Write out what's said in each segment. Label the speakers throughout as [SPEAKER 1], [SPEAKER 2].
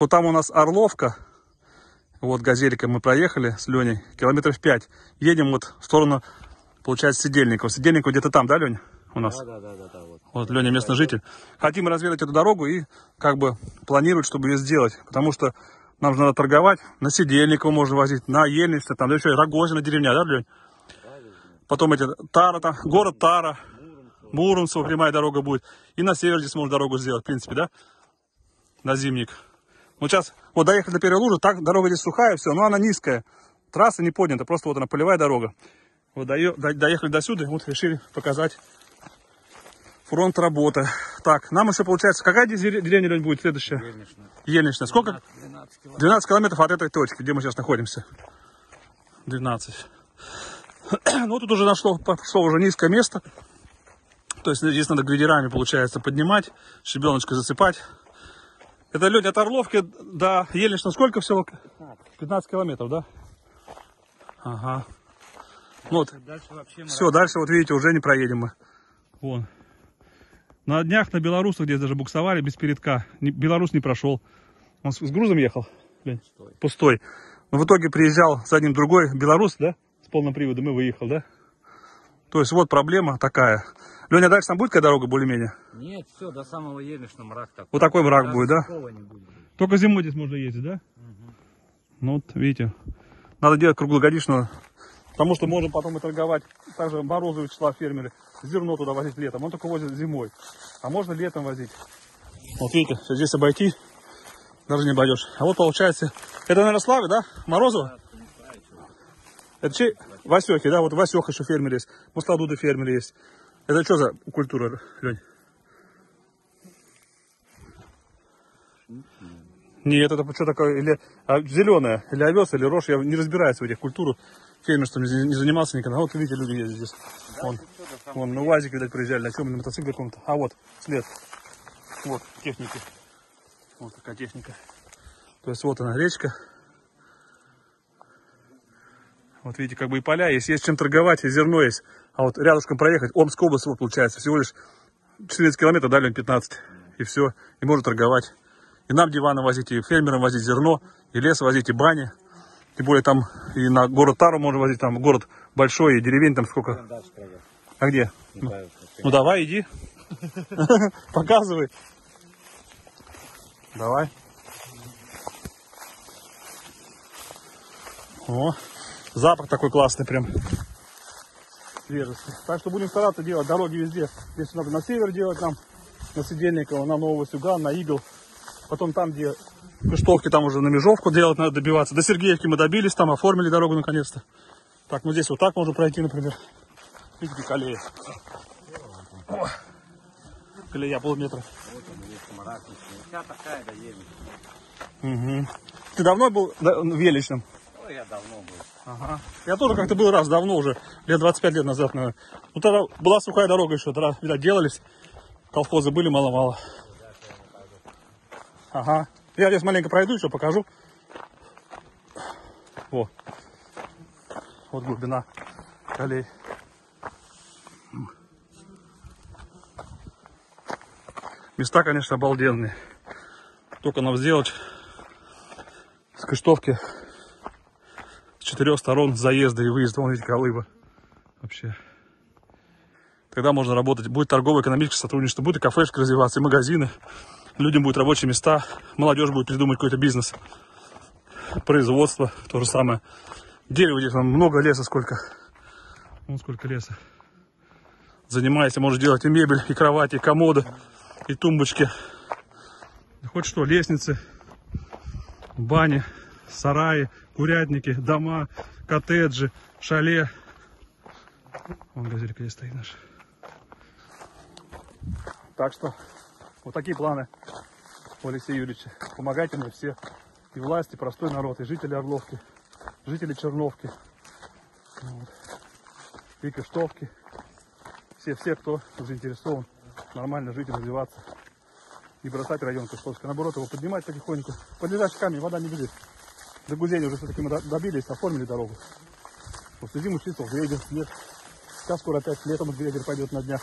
[SPEAKER 1] Вот там у нас Орловка. Вот газелика мы проехали с Леней. Километров 5. Едем вот в сторону, получается, Сидельникова. Сидельникова где-то там, да, Лень? У нас.
[SPEAKER 2] Да, да, да, да, вот.
[SPEAKER 1] Вот Леня местный житель. Хотим разведать эту дорогу и как бы планировать, чтобы ее сделать. Потому что нам же надо торговать. На Сидельниково можно возить, на Ельнице, там, да еще и Рогозина деревня, да, Лень? Потом эти Тара, там, город Тара, Муромцево, прямая дорога будет. И на север здесь можно дорогу сделать, в принципе, да? На зимник. Вот сейчас, вот доехали до первой лужи, так дорога здесь сухая, все, но она низкая. Трасса не поднята, просто вот она полевая дорога. Вот дое- до- доехали до сюда, вот решили показать фронт работы. Так, нам еще получается, какая здесь дере- деревня Лень, будет следующая?
[SPEAKER 2] Ельничная.
[SPEAKER 1] Ельничная. Сколько?
[SPEAKER 2] 12 километров.
[SPEAKER 1] 12 километров от этой точки, где мы сейчас находимся. 12. Ну, тут уже нашло, пошло уже низкое место. То есть здесь надо грейдерами, получается, поднимать, щебеночкой засыпать. Это, Лёня, от Орловки до Ельничного сколько всего? 15 километров, да? Ага. Ну Вот,
[SPEAKER 2] Дальше вообще
[SPEAKER 1] все, дальше, вот видите, уже не проедем мы. Вон. На днях на белорусах здесь даже буксовали без передка. Не- Белорус не прошел. Он с, с грузом ехал? Лень?
[SPEAKER 2] Пустой.
[SPEAKER 1] Пустой. Но в итоге приезжал за ним другой белорус, да? С полным приводом и выехал, да? То есть вот проблема такая. Леня, дальше там будет какая дорога более-менее?
[SPEAKER 2] Нет, все, до самого Ельничного мрак такой.
[SPEAKER 1] Вот такой мрак
[SPEAKER 2] Даже
[SPEAKER 1] будет, да?
[SPEAKER 2] не будет.
[SPEAKER 1] Только зимой здесь можно ездить, да? Ну вот, видите. Надо делать круглогодичную. Потому что можем потом и торговать. Также Морозовый числа фермеры. Зерно туда возить летом. Он только возит зимой. А можно летом возить. Вот видите, всё здесь обойти. Даже не обойдешь. А вот получается. Это, наверное, Славы, да? Морозова? Это чей? Васехи, да? Вот Васеха еще фермер есть. Мусладуды фермер есть. Это что за культура, Лень? Нет, это что такое? Или зеленая, или овес, или рожь. Я не разбираюсь в этих культурах. Фермерством не, не занимался никогда. А Вот видите, люди ездят здесь. Вон, вон на УАЗике, видать, приезжали, на чем, на мотоцикле каком-то. А вот, след. Вот, техники. Вот такая техника. То есть вот она, речка. Вот видите, как бы и поля есть, есть чем торговать, и зерно есть. А вот рядышком проехать, Омская область, вот получается, всего лишь 14 километров, да, Лень, 15. И все, и можно торговать. И нам диваны возить, и фермерам возить зерно, и лес возить, и бани. Тем более там и на город Тару можно возить, там город большой, и деревень там сколько. А где? Ну, ну давай, иди. Показывай. Давай. О, запах такой классный прям. Свежести. Так что будем стараться делать дороги везде. Если надо на север делать нам, на Сидельниково, на Нового Сюган, на Игл. Потом там, где Кыштовки, там уже на Межовку делать надо добиваться. До Сергеевки мы добились, там оформили дорогу наконец-то. Так, ну здесь вот так можно пройти, например. Видите, колея. О, колея полметра.
[SPEAKER 2] Вот он, есть такая.
[SPEAKER 1] Угу. Ты давно был да, в Величном?
[SPEAKER 2] Ой, я давно был.
[SPEAKER 1] Ага. Я тоже как-то был раз давно уже, лет 25 лет назад, наверное. Ну тогда была сухая дорога еще, тогда, видать, делались. Колхозы были мало-мало. Ага. Я здесь маленько пройду, еще покажу. Во. Вот глубина колей. Места, конечно, обалденные. Только нам сделать с Кыштовки четырех сторон заезда и выезда. Вон, видите, колыба. Вообще. Тогда можно работать. Будет торгово-экономическое сотрудничество, будет и кафешки развиваться, и магазины. Людям будут рабочие места. Молодежь будет придумать какой-то бизнес. Производство, то же самое. Дерева здесь много леса сколько. Вон сколько леса. Занимайся, можешь делать и мебель, и кровати, и комоды, и тумбочки. Хоть что, лестницы, бани, сараи, курятники, дома, коттеджи, шале. Вон газелька здесь стоит наша. Так что вот такие планы у Алексея Юрьевича. Помогайте мне все. И власти, и простой народ, и жители Орловки, жители Черновки, вот, и Кыштовки. Все, все, кто заинтересован нормально жить и развиваться. Не бросать район Кыштовский, а наоборот его поднимать потихоньку. Под лежачий камень вода не бежит. До Гузени уже все-таки мы до- добились, оформили дорогу. После зиму чистил, грейдер, снег. Сейчас скоро опять летом грейдер пойдет на днях.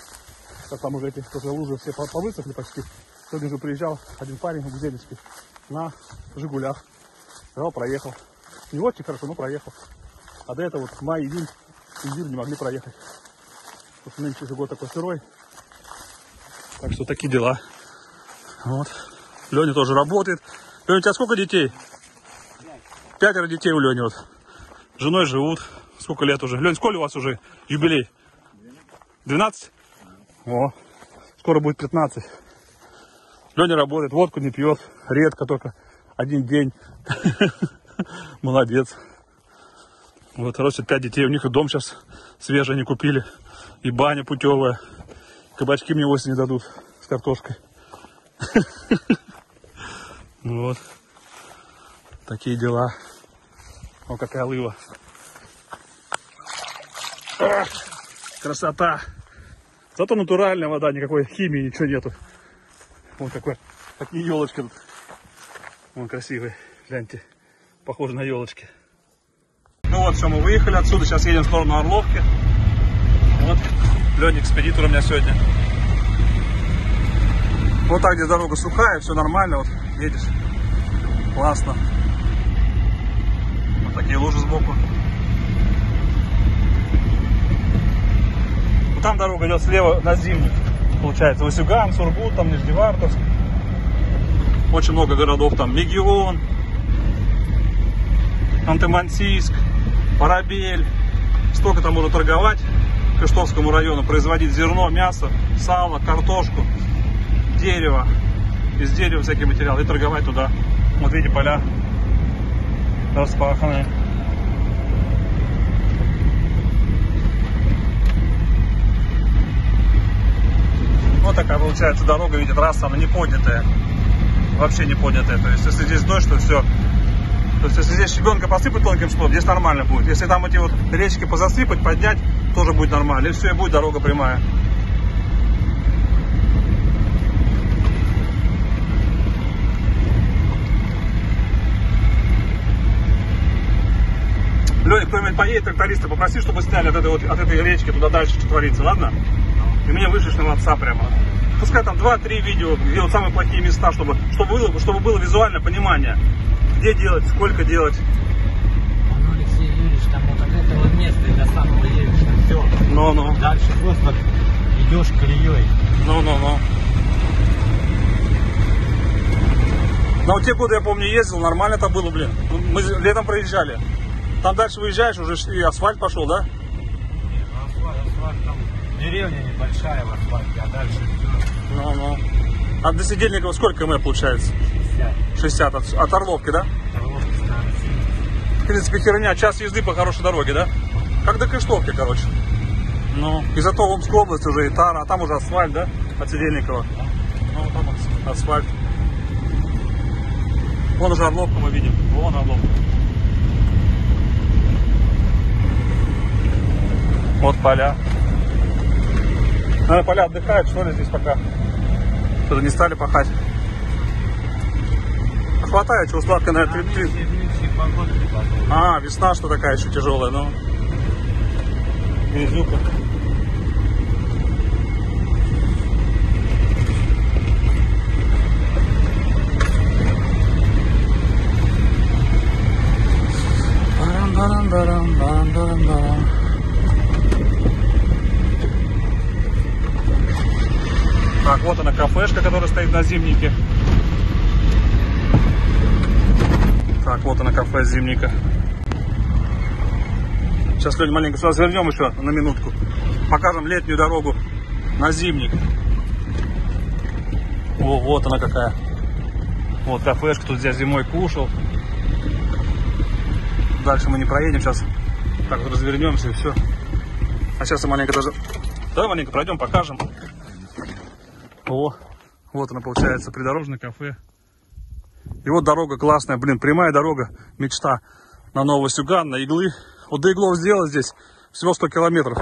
[SPEAKER 1] Сейчас там уже эти после лужи все по- повысохли почти. Сегодня же приезжал один парень в Гузенечке. на Жигулях. Взял, проехал. Не очень хорошо, но проехал. А до этого вот май, июнь, июль не могли проехать. Потому что нынче же год такой сырой. Так что такие дела. Вот. Леня тоже работает. Леня, у тебя сколько детей? Пятеро детей у Лени вот. Женой живут. Сколько лет уже? Лень, сколько у вас уже юбилей? 12? О, скоро будет 15. Леня работает, водку не пьет, редко только один день. Молодец. Вот, растет 5 детей, у них и дом сейчас свежий они купили. И баня путевая. Кабачки мне осенью дадут с картошкой. Вот. Такие дела. О, какая лыва. Красота. Зато натуральная вода, никакой химии, ничего нету. Вот какой, такие елочки тут. Вон красивые, гляньте. Похоже на елочки. Ну вот, все, мы выехали отсюда. Сейчас едем в сторону Орловки. Вот, Леня экспедитор у меня сегодня. Вот так, где дорога сухая, все нормально, вот едешь. Классно. Такие лужи сбоку. Вот там дорога идет слева на Зимник. Получается, Васюган, Сургут, там Нижневартовск. Очень много городов там. Легион, Антымансийск, Парабель. Столько там можно торговать Кыштовскому району, производить зерно, мясо, сало, картошку, дерево. Из дерева всякие материалы и торговать туда. Вот видите, поля распаханные. Вот такая получается дорога, видите, трасса, она не поднятая. Вообще не поднятая. То есть, если здесь дождь, то все. То есть, если здесь щебенка посыпать тонким слоем, здесь нормально будет. Если там эти вот речки позасыпать, поднять, тоже будет нормально. И все, и будет дорога прямая. Леня, кто-нибудь поедет, тракториста, попроси, чтобы сняли от этой, вот, от этой речки туда дальше, что творится, ладно? И мне вышлешь на WhatsApp прямо. Пускай там 2-3 видео, где вот самые плохие места, чтобы, чтобы, было, чтобы было визуальное понимание, где делать, сколько делать.
[SPEAKER 2] Ну, Алексей Юрьевич, там вот от этого места и до самого Евича все.
[SPEAKER 1] Ну-ну,
[SPEAKER 2] Дальше просто идешь колеей.
[SPEAKER 1] ну-ну-ну. Но вот те годы, я помню, ездил, нормально там было, блин. Мы летом проезжали. Там дальше выезжаешь, уже и асфальт пошел, да?
[SPEAKER 2] Асфальт, асфальт, там деревня небольшая в асфальте, а дальше все
[SPEAKER 1] Ну-ну. А до Сидельникова сколько км получается?
[SPEAKER 2] 50.
[SPEAKER 1] 60 от, от Орловки, да?
[SPEAKER 2] Орловки старости.
[SPEAKER 1] В принципе, херня, час езды по хорошей дороге, да? Как до Кыштовки, короче. Ну, и зато в Омской области уже и Тара, а там уже асфальт, да? От Сидельникова. Ну, там ас- асфальт. Вон уже Орловку мы видим. Вон Орловка. Вот поля. Наверное, поля отдыхают, что ли, здесь пока. Что-то не стали пахать. А Хватает, что сладко, наверное, три- три-
[SPEAKER 2] Следующие погоды не подходят.
[SPEAKER 1] а, весна что такая еще тяжелая, ну. Грязюка. Барам-барам-барам-барам-барам-барам. Так, вот она кафешка, которая стоит на зимнике. Так, вот она кафе Зимника. Сейчас, Лень, маленько сюда развернем еще на минутку. Покажем летнюю дорогу на Зимник. О, вот она какая. Вот кафешка, тут я зимой кушал. Дальше мы не проедем сейчас. Так вот развернемся и все. А сейчас маленько даже... Давай маленько пройдем, покажем. О, вот она получается, придорожное кафе. И вот дорога классная, блин, прямая дорога, мечта. На Новосюган, на Иглы. Вот до Иглов сделать здесь всего 100 километров.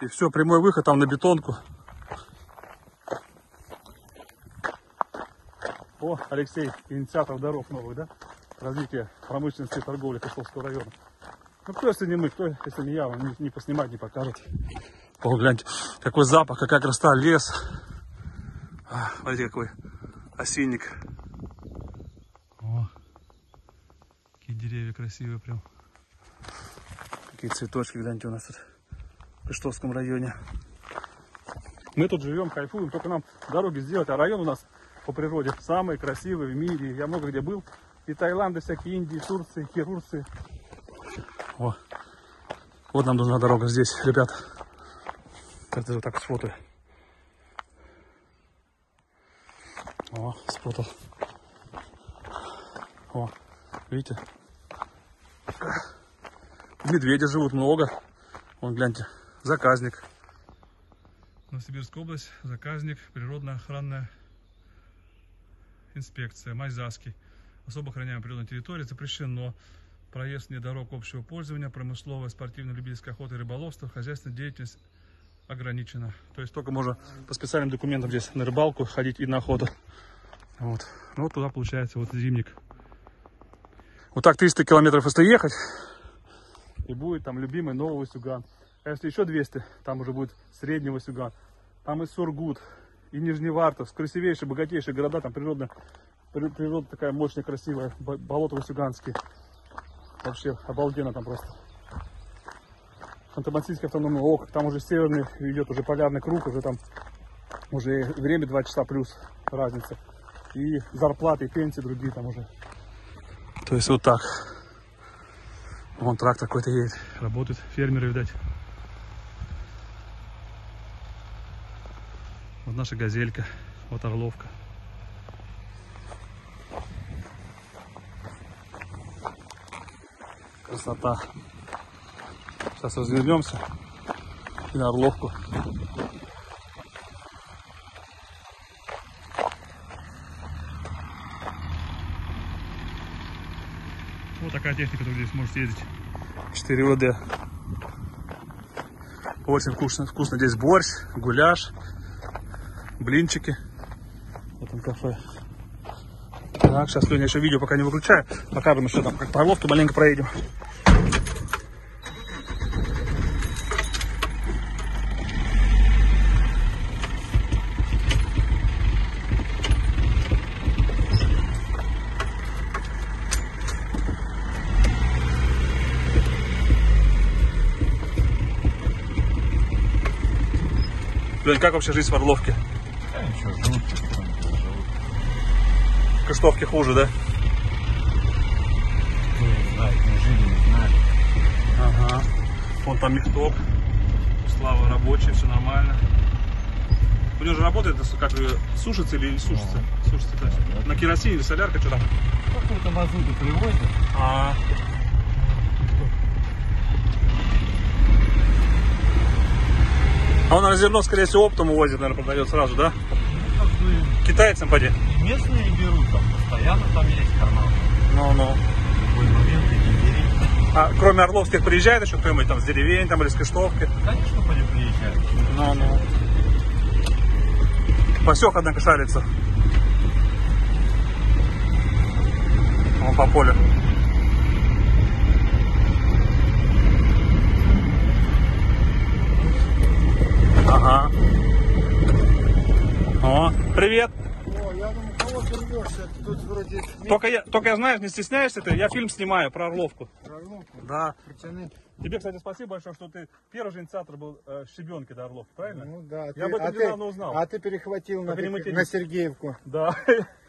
[SPEAKER 1] И все, прямой выход там на бетонку. О, Алексей, инициатор дорог новых, да? Развитие промышленности и торговли Костовского района. Ну кто, если не мы, кто, если не я, вам не, не поснимать, не покажет. О, гляньте, какой запах, какая красота, лес. А, смотрите, какой осинник. Какие деревья красивые прям. Какие цветочки, гляньте, у нас тут в Пештовском районе. Мы тут живем, кайфуем, только нам дороги сделать, а район у нас по природе самый красивый в мире. Я много где был. И Таиланды всякие, Индии, Турции, Хирурции. О. Вот нам нужна дорога здесь, ребята. Как-то вот так сфотою. О, сфотал. О, видите? Медведи живут много. Вон, гляньте, заказник. Новосибирская область, заказник, природно-охранная инспекция, Майзаский. Особо охраняемая природная территория запрещено проезд вне дорог общего пользования, промысловая, спортивно-любительская охота и рыболовство, хозяйственная деятельность ограничена. То есть только можно по специальным документам здесь на рыбалку ходить и на охоту. Вот. Ну, вот туда получается вот зимник. Вот так 300 километров если ехать, и будет там любимый Новый Васюган. А если еще 200, там уже будет Средний Васюган. Там и Сургут, и Нижневартовск, красивейшие, богатейшие города, там природно, при- природа такая мощная, красивая, бо- болото Васюганские. Вообще обалденно там просто. Ханты-Мансийский автономный округ, там уже северный идет уже полярный круг, уже там уже время 2 часа плюс разница. И зарплаты, и пенсии другие там уже. То есть вот так. Вон трактор какой-то едет. Работают фермеры, видать. Вот наша газелька. Вот Орловка. Красота. Сейчас развернемся и на Орловку. Вот такая техника, которую здесь можете ездить. 4 ВД. Очень вкусно, вкусно здесь борщ, гуляш, блинчики в этом кафе. Так, сейчас, Леня, еще видео пока не выключаю. Покажем еще там, как по Орловке маленько проедем. Как вообще жизнь в Орловке?
[SPEAKER 2] Да ничего, живут живут.
[SPEAKER 1] В Кыштовке хуже, да?
[SPEAKER 2] Не знаю, не жили, не знали.
[SPEAKER 1] Ага. Вон там мехтоп. Слава рабочий, все нормально. У него же работает, как сушится или сушится? Сушится, есть. На керосине или солярка, что там?
[SPEAKER 2] Какую-то мазуту привозят.
[SPEAKER 1] А. А он на зерно, скорее всего, оптом увозит, наверное, продает сразу, да?
[SPEAKER 2] Ну,
[SPEAKER 1] Китайцам поди.
[SPEAKER 2] местные берут, там постоянно там есть карман. Иди бери.
[SPEAKER 1] А кроме Орловских приезжает еще кто-нибудь там с деревень там или с Кыштовки?
[SPEAKER 2] Конечно, по ним приезжают.
[SPEAKER 1] Ну-ну. Пасек, однако, шарится. Вон по полю. Ага. О, привет.
[SPEAKER 3] О, я думаю, кого ты рвешься? Тут вроде
[SPEAKER 1] Только я, только я знаешь, не стесняешься ты, я фильм снимаю про Орловку.
[SPEAKER 3] прорванку.
[SPEAKER 1] Да.
[SPEAKER 3] Пацаны,
[SPEAKER 1] Тебе, кстати, спасибо большое, что ты первый же инициатор был э, щебенки до Орловки, правильно?
[SPEAKER 3] ну да.
[SPEAKER 1] Я об этом
[SPEAKER 3] а ты,
[SPEAKER 1] недавно узнал.
[SPEAKER 3] А ты перехватил на, на. Сергеевку.
[SPEAKER 1] Да.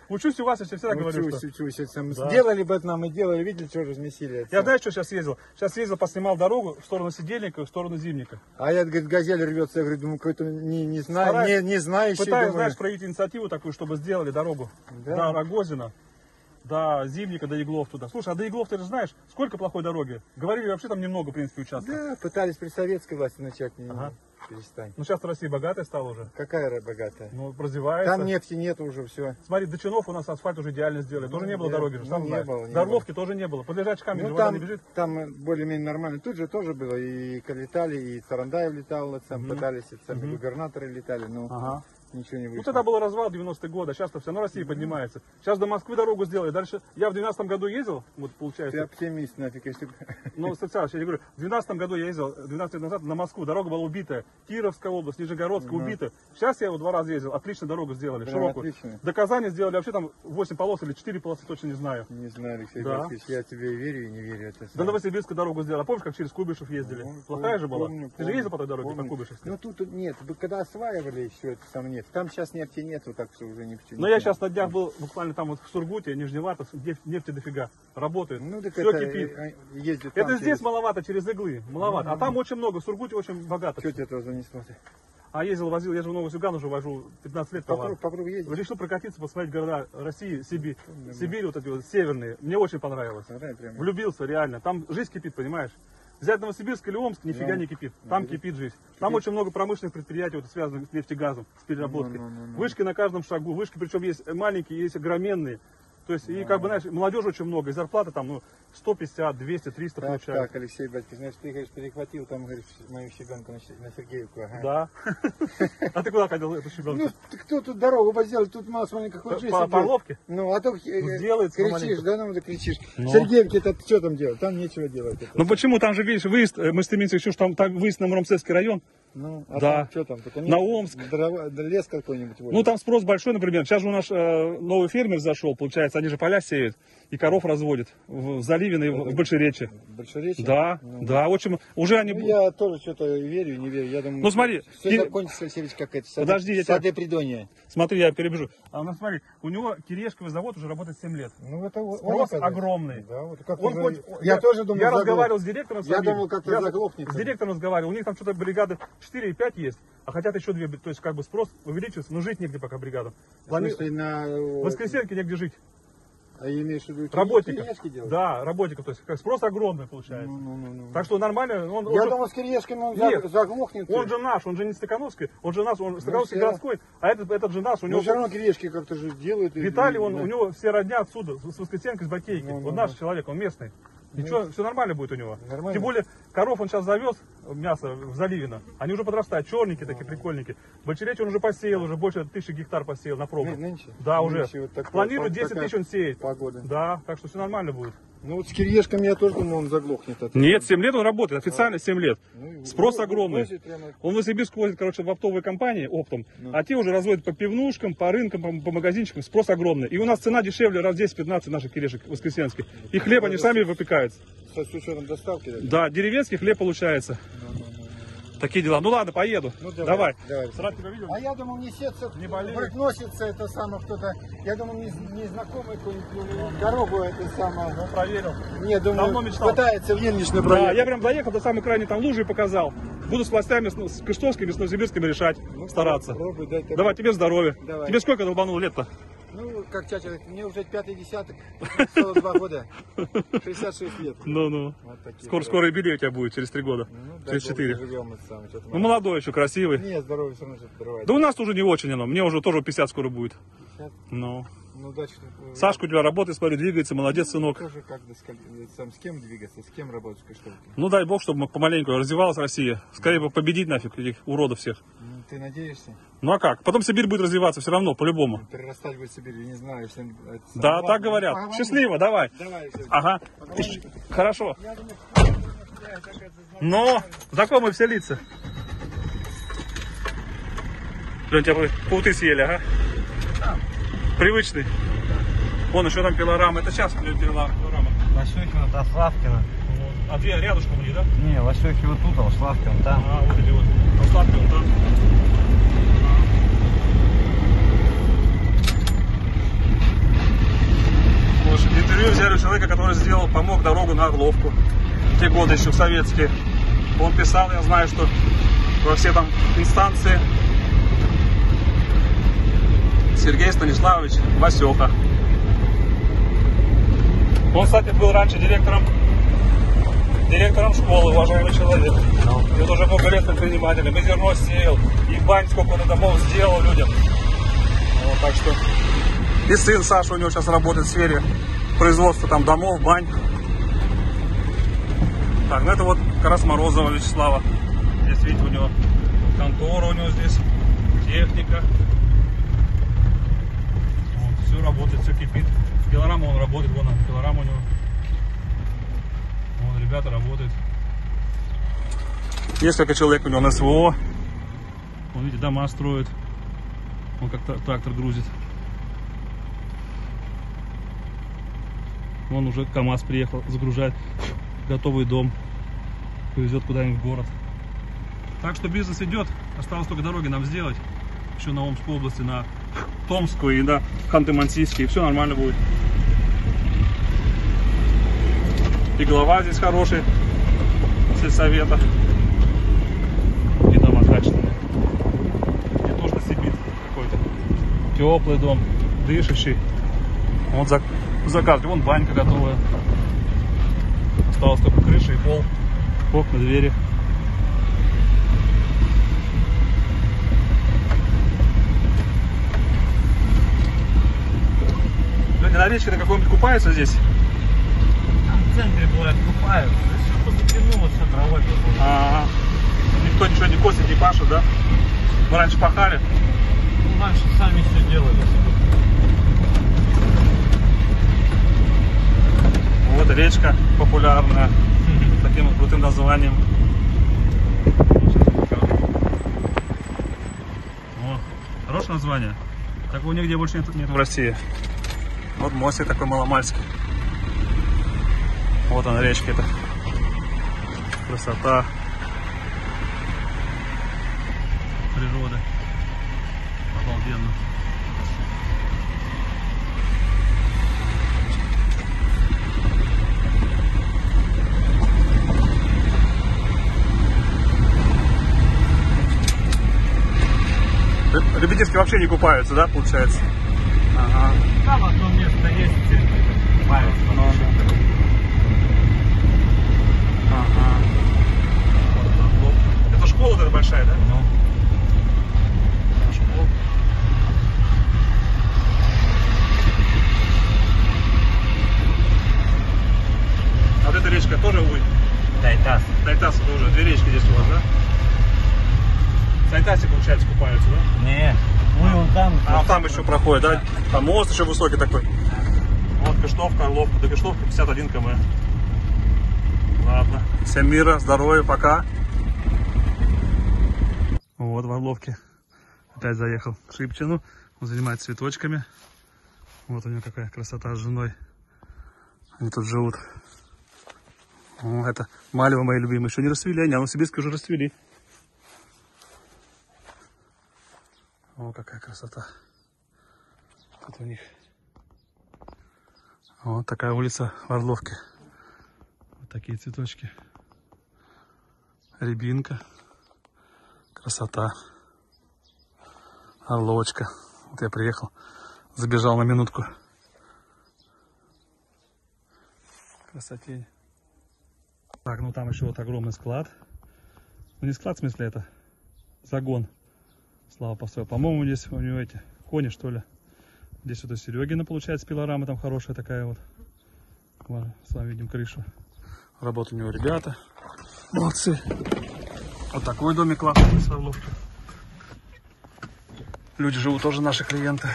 [SPEAKER 1] Учусь у вас, тебе всегда говорю,
[SPEAKER 3] Учусь,
[SPEAKER 1] что...
[SPEAKER 3] учусь. Сам-
[SPEAKER 1] Да.
[SPEAKER 3] Сделали бы это нам и делали, видели, что размесили. это
[SPEAKER 1] Я знаю, что сейчас ездил? Сейчас ездил, поснимал дорогу в сторону Сидельника в сторону Зимника.
[SPEAKER 3] А я, говорит, газель рвется. Я говорю, думаю, какой-то не, не, знаю,
[SPEAKER 1] Стараюсь.
[SPEAKER 3] не, не знающий.
[SPEAKER 1] Пытаюсь,
[SPEAKER 3] думаю.
[SPEAKER 1] знаешь, проявить инициативу такую, чтобы сделали дорогу
[SPEAKER 3] Да.
[SPEAKER 1] до Рогозина, до Зимника, до Иглов туда. Слушай, а до Иглов ты же знаешь, сколько плохой дороги? Говорили, вообще там немного, в принципе, участков.
[SPEAKER 3] Да, пытались при советской власти начать.
[SPEAKER 1] Ага.
[SPEAKER 3] Перестань.
[SPEAKER 1] Ну, сейчас Россия богатая стала уже.
[SPEAKER 3] Какая богатая?
[SPEAKER 1] Ну, развивается.
[SPEAKER 3] Там нефти нет уже, все.
[SPEAKER 1] Смотри, до Чинов у нас асфальт уже идеально сделали. Тоже
[SPEAKER 3] Ну,
[SPEAKER 1] не было дороги, же,
[SPEAKER 3] ну,
[SPEAKER 1] сам
[SPEAKER 3] не
[SPEAKER 1] знаешь.
[SPEAKER 3] было, не
[SPEAKER 1] До Орловки тоже не было. Под лежачий камень
[SPEAKER 3] Ну, там,
[SPEAKER 1] не бежит.
[SPEAKER 3] там э, более-менее нормально. Тут же тоже было. И летали, и Тарандаев летал, это сам, пытались, это сами губернаторы летали. Но
[SPEAKER 1] Ага.
[SPEAKER 3] Ничего не
[SPEAKER 1] Ну
[SPEAKER 3] вышло.
[SPEAKER 1] тогда был развал 90-е годы, а сейчас-то все равно Россия поднимается. Сейчас до Москвы дорогу сделали. Дальше я в 12 году ездил, вот
[SPEAKER 3] Ты
[SPEAKER 1] получается.
[SPEAKER 3] оптимист нафиг, если.
[SPEAKER 1] Ну, социально, я говорю, в 12 году я ездил, 12 лет назад на Москву, дорога была убитая. Кировская область, Нижегородская убита. Сейчас я его два раза ездил, отлично дорогу сделали,
[SPEAKER 3] Прям
[SPEAKER 1] широкую.
[SPEAKER 3] отлично.
[SPEAKER 1] До Казани сделали вообще там 8 полос или 4 полосы, точно не знаю.
[SPEAKER 3] Не знаю, Алексей
[SPEAKER 1] Да.
[SPEAKER 3] Борисович, я тебе верю и не верю. Это
[SPEAKER 1] До. Новосибирска дорогу сделали. А помнишь, как через Кубишев ездили?
[SPEAKER 3] Ну,
[SPEAKER 1] Плохая
[SPEAKER 3] помню,
[SPEAKER 1] же была.
[SPEAKER 3] помню,
[SPEAKER 1] Ты же ездил по той дороге,
[SPEAKER 3] помню.
[SPEAKER 1] по Кубишевской?
[SPEAKER 3] Ну тут нет, когда осваивали еще это сам нефть. Там сейчас нефти нету, так что уже чем.
[SPEAKER 1] Но я сейчас на днях был буквально там вот в Сургуте, Нижневартовск, нефть, нефти дофига. Работает.
[SPEAKER 3] Ну так
[SPEAKER 1] Все
[SPEAKER 3] это
[SPEAKER 1] кипит.
[SPEAKER 3] э, э, ездит
[SPEAKER 1] Это здесь
[SPEAKER 3] через-
[SPEAKER 1] маловато, через иглы. Маловато. А там очень много. В Сургуте очень богато.
[SPEAKER 3] Что тебя этого занесло-то?
[SPEAKER 1] А ездил, возил, я же в Новый Сюган уже вожу 15 лет.
[SPEAKER 3] По кругу, по кругу ездишь?
[SPEAKER 1] Решил прокатиться, посмотреть города России, Сибирь. Сибирь вот эти вот северные. Мне очень понравилось. Влюбился, реально. Там жизнь кипит, понимаешь? Взять Новосибирск или Омск, нифига
[SPEAKER 3] Ну,
[SPEAKER 1] не кипит. Там кипит жизнь. Там очень много промышленных предприятий, вот, связанных с нефтегазом, с переработкой.
[SPEAKER 3] Ну, ну, ну, ну.
[SPEAKER 1] Вышки на каждом шагу. Вышки, причем есть маленькие, есть огроменные. То есть, и как бы, знаешь, молодежи очень много, и зарплата там, ну, 150, 200, 300
[SPEAKER 3] Так,
[SPEAKER 1] получают.
[SPEAKER 3] так, Алексей Батькович, значит, ты, говоришь, перехватил там, говоришь, мою щебенку на, на Сергеевку. Ага.
[SPEAKER 1] Да. А ты куда ходил, эту щебенку?
[SPEAKER 3] Ну, ты кто тут дорогу возил? Тут мало маленько хуже
[SPEAKER 1] по- Орловке?
[SPEAKER 3] Ну, а то э, кричишь, да, ну, да кричишь.
[SPEAKER 1] Ну.
[SPEAKER 3] Сергеевке-то что там делать? Там нечего делать. это.
[SPEAKER 1] Ну почему? Там же, видишь, выезд, э, мы стремимся еще, что там, там выезд на Муромцевский район.
[SPEAKER 3] Ну, а
[SPEAKER 1] Да.
[SPEAKER 3] там что там? Только
[SPEAKER 1] На Омск.
[SPEAKER 3] Дрова, лес какой-нибудь.
[SPEAKER 1] Ну там спрос большой, например. Сейчас же у нас э, новый фермер зашел, получается, они же поля сеют и коров разводят в, в Заливино и в, в Большеречье.
[SPEAKER 3] Большеречие?
[SPEAKER 1] Да,
[SPEAKER 3] Ну,
[SPEAKER 1] да, очень, уже они...
[SPEAKER 3] Ну, я тоже что-то верю, не верю. Я думаю,
[SPEAKER 1] Ну, смотри,
[SPEAKER 3] все
[SPEAKER 1] и-
[SPEAKER 3] закончится, как это. сады-
[SPEAKER 1] Подожди, я тебя-
[SPEAKER 3] сады придонья.
[SPEAKER 1] Смотри, я перебежу. А ну смотри, у него Кирешковый завод уже работает 7 лет.
[SPEAKER 3] Ну, это
[SPEAKER 1] Спрос
[SPEAKER 3] оказывается.
[SPEAKER 1] огромный.
[SPEAKER 3] Да, вот как
[SPEAKER 1] Он
[SPEAKER 3] уже-
[SPEAKER 1] хоть,
[SPEAKER 3] я, тоже думал,
[SPEAKER 1] я
[SPEAKER 3] заглох.
[SPEAKER 1] разговаривал с директором
[SPEAKER 3] Я
[SPEAKER 1] самим.
[SPEAKER 3] думал, как-то
[SPEAKER 1] Я
[SPEAKER 3] заглохнет.
[SPEAKER 1] С директором разговаривал, у них там что-то бригады 4 и 5 есть, а хотят еще 2, то есть как бы спрос увеличивается, но жить негде пока бригадам.
[SPEAKER 3] В
[SPEAKER 1] Плани-
[SPEAKER 3] смысле, на...
[SPEAKER 1] В воскресенке негде жить.
[SPEAKER 3] А имеешь в виду,
[SPEAKER 1] Работников. Да, работников, то есть как спрос огромный получается.
[SPEAKER 3] Ну, ну, ну, ну.
[SPEAKER 1] Так что нормально, он, он
[SPEAKER 3] Я
[SPEAKER 1] же,
[SPEAKER 3] думал, с кириешками он
[SPEAKER 1] Нет.
[SPEAKER 3] за- заглохнет.
[SPEAKER 1] он же наш, он же не Стакановский, он же наш, он Стакановский
[SPEAKER 3] все.
[SPEAKER 1] городской, а этот, этот же наш, у
[SPEAKER 3] Но
[SPEAKER 1] него
[SPEAKER 3] все равно кириешки как-то же делают. и-
[SPEAKER 1] Виталий, он,
[SPEAKER 3] да.
[SPEAKER 1] у него все родня отсюда, с Воскресенки, с Батейки.
[SPEAKER 3] Ну, ну,
[SPEAKER 1] он наш
[SPEAKER 3] ну.
[SPEAKER 1] человек, он местный. Ничего, все нормально будет у него.
[SPEAKER 3] Нормально.
[SPEAKER 1] Тем более, коров он сейчас завез, мясо в Заливино. Они уже подрастают, черненькие такие, прикольненькие. Бочереть он уже посеял, уже больше тысячи гектар посеял на пробу.
[SPEAKER 3] Ны- нынче?
[SPEAKER 1] Да, уже.
[SPEAKER 3] Нынче вот такая
[SPEAKER 1] Планирует
[SPEAKER 3] пол-
[SPEAKER 1] 10
[SPEAKER 3] такая
[SPEAKER 1] тысяч он сеять.
[SPEAKER 3] Погода.
[SPEAKER 1] Да, так что все нормально будет.
[SPEAKER 3] Ну вот с кириешками я тоже думал, он заглохнет. от
[SPEAKER 1] Нет,
[SPEAKER 3] этого.
[SPEAKER 1] 7 лет он работает, официально 7 лет.
[SPEAKER 3] Ну,
[SPEAKER 1] Спрос огромный.
[SPEAKER 3] прямо.
[SPEAKER 1] Он в Новосибирск возит, короче, в оптовые компании оптом,
[SPEAKER 3] Ну.
[SPEAKER 1] а те уже разводят по пивнушкам, по рынкам, по, по магазинчикам. Спрос огромный. И у нас цена дешевле раз в 10-15 наших кирешек воскресенских. И хлеб они сами выпекают.
[SPEAKER 3] Со- С учетом доставки. да?
[SPEAKER 1] Да, деревенский хлеб получается. Такие дела. Ну ладно, поеду.
[SPEAKER 3] Ну,
[SPEAKER 1] давай.
[SPEAKER 3] давай.
[SPEAKER 1] Срать тебя видел?
[SPEAKER 3] А я думал, несется,
[SPEAKER 1] Не болеет?
[SPEAKER 3] вдруг носится это самое кто-то. Я думал, не- незнакомый какой-нибудь ну, дорогу это самое.
[SPEAKER 1] Ну, проверил.
[SPEAKER 3] Не, думаю,
[SPEAKER 1] давно мечтал.
[SPEAKER 3] пытается в Ельничную
[SPEAKER 1] Да,
[SPEAKER 3] проехать.
[SPEAKER 1] я прям доехал до самой крайней там лужи и показал. Буду с властями, с, с Кыштовскими, с Новосибирскими решать,
[SPEAKER 3] Ну,
[SPEAKER 1] стараться.
[SPEAKER 3] Пробуй, дай.
[SPEAKER 1] Давай, тебе здоровья.
[SPEAKER 3] Давай.
[SPEAKER 1] Тебе сколько долбануло лет-то?
[SPEAKER 3] Ну, как чача, мне уже пятый десяток, 42 года, 66 лет.
[SPEAKER 1] Ну-ну.
[SPEAKER 3] Вот
[SPEAKER 1] Скоро, скоро юбилей у тебя будет, через три года.
[SPEAKER 3] Ну,
[SPEAKER 1] через
[SPEAKER 3] Бог,
[SPEAKER 1] четыре.
[SPEAKER 3] доживем это самое, что-то
[SPEAKER 1] Ну, молодой еще, красивый.
[SPEAKER 3] Нет, здоровье все равно подрывает.
[SPEAKER 1] Да у нас тоже не очень оно. Мне уже тоже 50 скоро будет.
[SPEAKER 3] 50.
[SPEAKER 1] Ну.
[SPEAKER 3] Ну, удачи.
[SPEAKER 1] Сашка у тебя работает, смотри, двигается, молодец, сынок.
[SPEAKER 3] Тоже как бы сам с кем двигаться, с кем работать, что?
[SPEAKER 1] Ну дай бог, чтобы помаленьку развивалась Россия. Скорее бы победить нафиг этих уродов всех.
[SPEAKER 3] Ну, ты надеешься?
[SPEAKER 1] Ну а как? Потом Сибирь будет развиваться все равно, по-любому.
[SPEAKER 3] Перерастать будет Сибирь, я не знаю, если... это
[SPEAKER 1] Да,
[SPEAKER 3] самое.
[SPEAKER 1] так
[SPEAKER 3] Ладно,
[SPEAKER 1] говорят.
[SPEAKER 3] поговорим.
[SPEAKER 1] Счастливо, давай.
[SPEAKER 3] Давай.
[SPEAKER 1] Ага.
[SPEAKER 3] Поговорим.
[SPEAKER 1] Хорошо.
[SPEAKER 3] Я думаю, что я так это знаю.
[SPEAKER 1] Но знакомые все лица. Лен, тебя бы пауты съели, ага? Привычный. Вон еще там пилорама. Это сейчас пилорама.
[SPEAKER 2] Васюхина, та Славкина.
[SPEAKER 1] А две рядышком у них, да?
[SPEAKER 2] Не, Васюхи вот тут, а Славкин там.
[SPEAKER 1] А, вот эти вот. Остатки вон там. Слушай, интервью взяли у человека, который сделал, помог дорогу на Орловку. В те годы еще в советские. Он писал, я знаю, что во все там инстанции Сергей Станиславович Васеха. Он, кстати, был раньше директором директором школы, уважаемый человек. И вот уже много лет предпринимателем. И зерно сеял, и бань сколько он домов сделал людям. Вот, так что. И сын Саша у него сейчас работает в сфере производства там домов, бань. Так, ну это вот как раз Морозова Вячеслава. Здесь, видите, у него контора у него здесь, техника. все работает, все кипит. Пилорама он работает, вон она, пилорама у него. Ребята работают. Несколько человек у него на СВО. Вон, видите, дома строят. Он как то трактор грузит. Вон уже КАМАЗ приехал, загружает готовый дом. Повезет куда-нибудь в город. Так что бизнес идет. Осталось только дороги нам сделать. Еще на Омскую области, на Томскую и на Ханты-Мансийский. И все нормально будет. И глава здесь хороший. Сельсовета. И дома качественные. Не то, что Сибирь какой-то. Теплый дом, дышащий. Вот за, закат. Вон банька готовая. Осталось только крыша и пол. Окна, двери. Люди на речке на какой-нибудь купаются здесь?
[SPEAKER 2] В центре бывает купают. Все позатянуло, все травой.
[SPEAKER 1] Ага. Никто ничего не косит, не пашет, да? Мы раньше пахали.
[SPEAKER 2] Ну, раньше сами все делали.
[SPEAKER 1] Вот речка популярная. с Таким крутым названием. О, хорошее название. Такого нигде больше нет, нет в России. Вот мостик такой маломальский. Вот она речка это. Красота. Природы. Обалденно. Ребятишки вообще не купаются, да, получается? Ага.
[SPEAKER 2] Там одно место есть в центре. Купаются.
[SPEAKER 1] Ну, Ага. Это школа вот эта большая, да?
[SPEAKER 2] Ну,
[SPEAKER 1] Да, школа. А вот эта речка тоже вы?
[SPEAKER 2] Тайтас.
[SPEAKER 1] Тайтас это уже две речки здесь у вас, да? В Тайтасе, получается, купаются, да?
[SPEAKER 2] Не, мы вон там.
[SPEAKER 1] А там еще проходит, да? Там мост еще высокий такой. Вот Кыштовка, Орловка. До Кыштовки 51 км. Ладно. Всем мира, здоровья, пока. Вот в Орловке. Опять заехал к Шипчину. Он занимается цветочками. Вот у него какая красота с женой. Они тут живут. О, это малево мои любимые. Еще не расцвели, они, а Новосибирске уже расцвели. О, какая красота. Тут у них. Вот такая улица в Орловке. Вот такие цветочки. Рябинка. Красота. Орловочка. Вот я приехал. Забежал на минутку. Красотень. Так, ну там еще вот огромный склад. Ну не склад, в смысле это. Загон. Слава построил. По-моему, здесь у него эти кони, что ли. Здесь вот у Серегина, получается, пилорама там хорошая такая вот. Ладно, С вами видим крышу. Работают у него ребята. Молодцы. Вот такой домик классный Орловке. Люди живут тоже наши клиенты.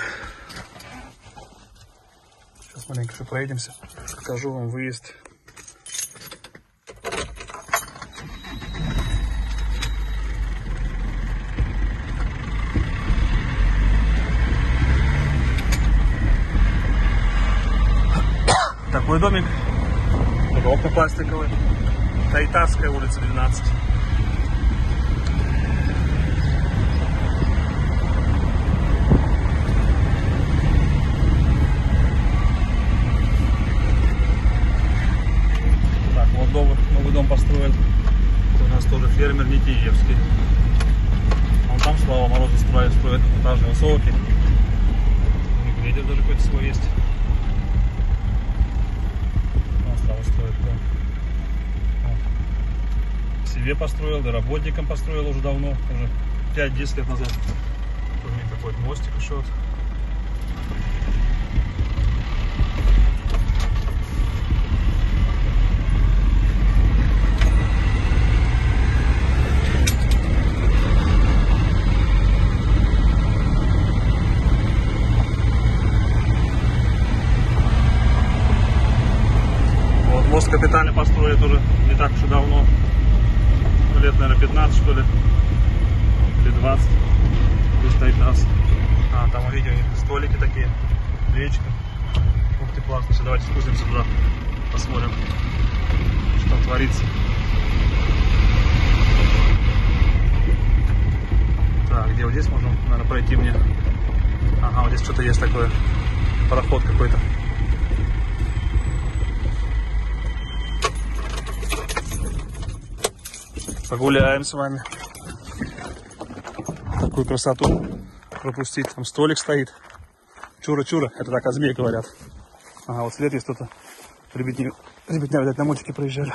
[SPEAKER 1] Сейчас маленько еще проедемся. Покажу вам выезд. Такой домик. Окна пластиковые. Тайтасская улица 12. Так, вот новый, новый дом построен. Это у нас тоже фермер Никиевский. Вон там Слава Морозов строит, строит. У них ветер даже какой-то свой есть. Вон Слава строит дом. Вот. Себе построил, да работникам построил уже давно, уже 5-10 лет назад. Тут у такой вот мостик еще. вот. Мост капитально построили тоже не так уж и давно. Ну, лет, наверное, 15, что ли. Или 20. Здесь стоит нас. А, там, видите, у них столики такие. Речка. Ух ты, классно. Сейчас давайте спустимся туда. Посмотрим, что там творится. Так, где вот здесь можно, пройти мне? Ага, вот здесь что-то есть такое. Пароход какой-то. Погуляем с вами. Такую красоту пропустить. Там столик стоит. Чура-чура. Это так о змей говорят. Ага, вот след есть кто-то. Ребятня, ребятня, видать, на мотике проезжали.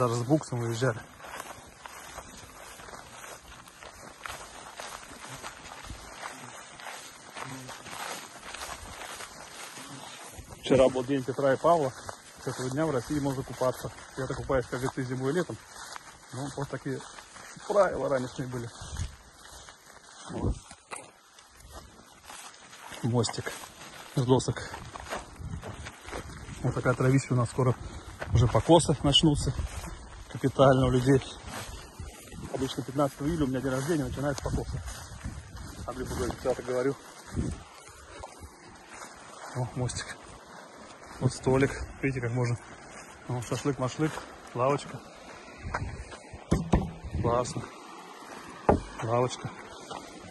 [SPEAKER 1] Даже с буксом выезжали. Вчера был день Петра и Павла. С этого дня в России можно купаться. Я-то купаюсь, как говорится, зимой и летом. Ну, вот такие правила ранешние были. Вот. Мостик с досок. Вот такая травища у нас скоро уже покосы начнутся. Капитально у людей. Обычно 15 июля у меня день рождения начинается покосы. А блин, я говорю. О, мостик. Вот столик. Видите, как можно. О, шашлык-машлык, лавочка. Классно. Лавочка.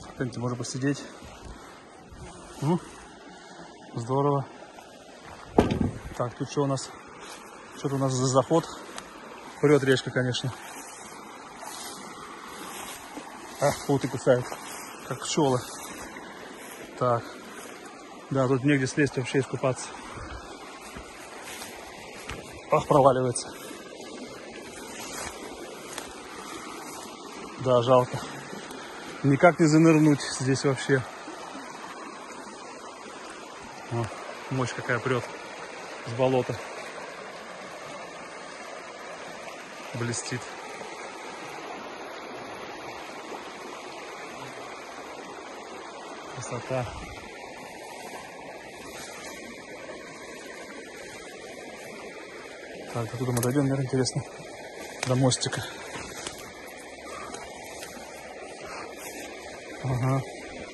[SPEAKER 1] Смотрите, можно посидеть. Ну, здорово. Так, тут что у нас? Что-то у нас за заход. Прет речка, конечно. Ах, пауты кусают. Как пчелы. Так. Да, тут негде слезть вообще искупаться. Ах, проваливается. Да, жалко. Никак не занырнуть здесь вообще. О, мощь какая прет с болота. Блестит. Красота. Так, откуда мы дойдем, наверное, интересно. До мостика. Ага,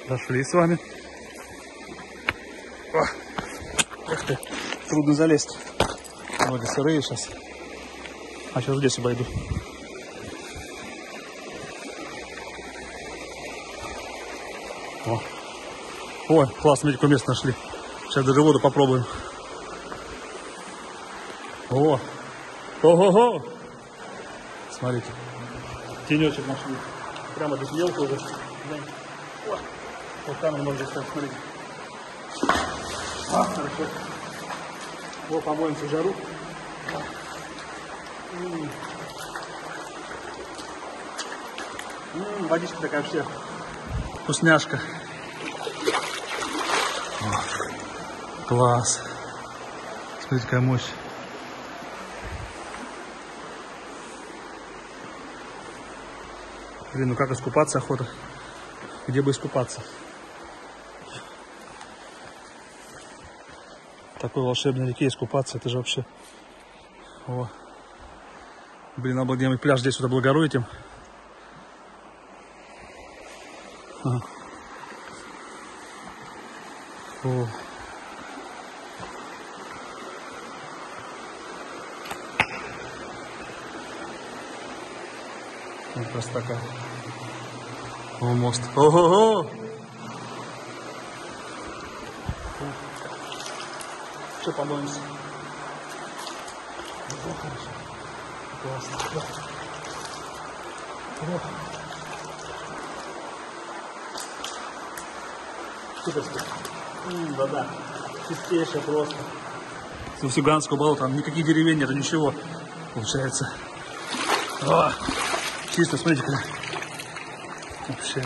[SPEAKER 1] дошли с вами. О, ух ты, трудно залезть. Ноги сырые сейчас. А сейчас здесь обойду. О. Ой, классно, какое место нашли. Сейчас даже воду попробуем. О! Ого-го! Смотрите. Тенечек нашли. Прямо тут мелко уже. Вот там можно стать, смотрите. А, хорошо. О, помоемся жару. Водичка такая вообще вкусняшка. О, класс. Смотрите, какая мощь. Блин, ну как искупаться охота? Где бы искупаться? Такой волшебной реке искупаться, это же вообще... О. Блин, обалденный пляж здесь вот облагородить им. Ага. О. Вот просто такая. О, мост. Ого-го! Что, помоемся? О, хорошо. Классно. Да. О. Суперски. М, Вода. Чистейшая просто. С Усюганского болота. Там никаких деревень нету, ничего. Получается. О, чисто, смотрите, как вообще.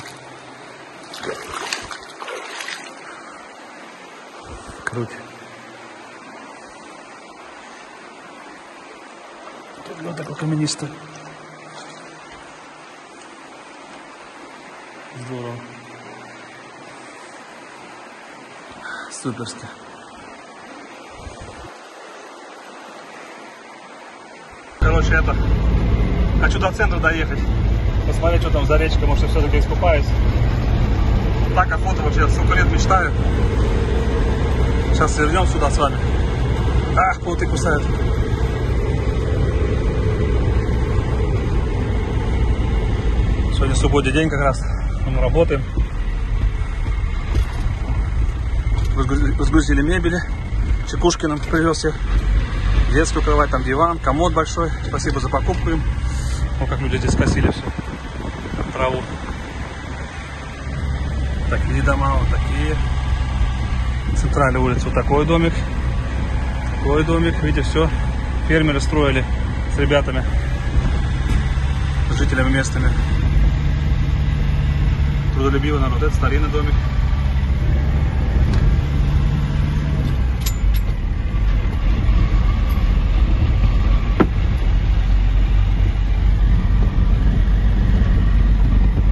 [SPEAKER 1] Круть. Вот такой каменисто. Здорово. Суперски. Короче, это... Хочу до центра доехать. Посмотреть, что там за речка. Может, все-таки искупаюсь. Так охота вообще. Сколько лет мечтаю. Сейчас вернем сюда с вами. Ах, плоты кусают. Сегодня субботний день как раз. Мы работаем. Разгрузили мебели. Чекушки нам привез я. Детскую кровать, там диван, комод большой. Спасибо за покупку им. Ну, как люди здесь косили все. Траву. Такие дома, вот такие. Центральная улица, вот такой домик. Такой домик. Видите, все. Фермеры строили с ребятами. С жителями местными. Трудолюбивый народ. Это старинный домик.